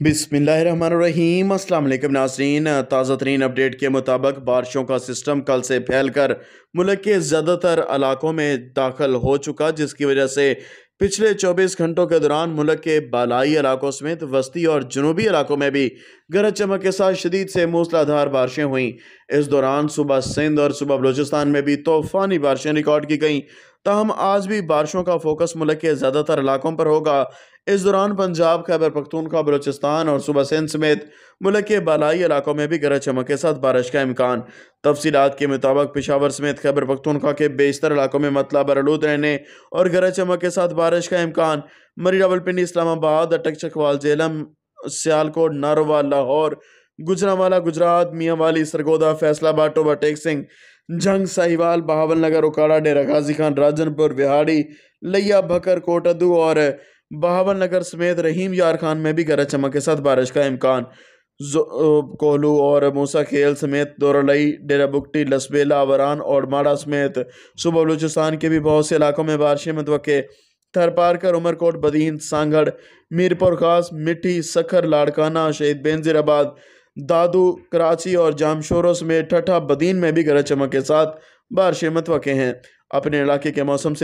بسم اللہ الرحمن الرحیم۔ السلام علیکم ناظرین۔ تازہ ترین اپڈیٹ کے مطابق بارشوں کا سسٹم کل سے پھیل کر ملک کے زیادہ تر علاقوں میں داخل ہو چکا، جس کی وجہ سے پچھلے چوبیس گھنٹوں کے دوران ملک کے بالائی علاقوں سمیت وسطی اور جنوبی علاقوں میں بھی گرج چمک کے ساتھ شدید سے موسلادھار بارشیں ہوئیں۔ اس دوران صبح سندھ اور صبح بلوچستان میں بھی طوفانی بارشیں ریکارڈ کی گئیں۔ تاہم آج بھی بارشوں کا فوکس ملک کے زیادہ تر علاقوں پر ہوگا۔ اس دوران پنجاب، خیبر، پختونخوا، بلوچستان اور صوبہ سندھ سمیت ملک کے بالائی علاقوں میں بھی گرج چمک کے ساتھ بارش کا امکان۔ تفصیلات کے مطابق پشاور سمیت خیبر، پختونخوا کے بیشتر علاقوں میں مطلع برلود رہنے اور گرج چمک کے ساتھ بارش کا امکان۔ مری راول پنڈی، اسلام آباد، اٹک چکوال زیلم سیالکوٹ ناروال لاہور گجرانوالا گجرات، میاں والی، سرگودا فیصلہ آباد ٹوبا ٹیک سنگھ جھنگ ساہیوال بہاول نگر اکاڑا ڈیرہ غازی خان، راجن پور وہاڑی لیا، بھکر، کوٹدو اور بہاول نگر سمیت رحیم یار خان میں بھی گرج چمک کے ساتھ بارش کا امکان۔ کوہلو اور موسیٰ کھیل سمیت دورلئی، ڈیرہ بکٹی، لسبیلا آوران اور ماڑا سمیت صبح بلوچستان کے بھی بہت سے علاقوں میں بارشیں متوقع۔ تھر پارکر عمرکوٹ بدین سانگھڑ، میرپور خاص مٹھی سکھر، لاڑکانہ، شہید بینزیر آباد دادو، کراچی اور جامشورو سمیت ٹھٹھا بدین میں بھی گرج چمک کے ساتھ بارشیں متوقع ہیں۔ اپنے علاقے کے موسم سے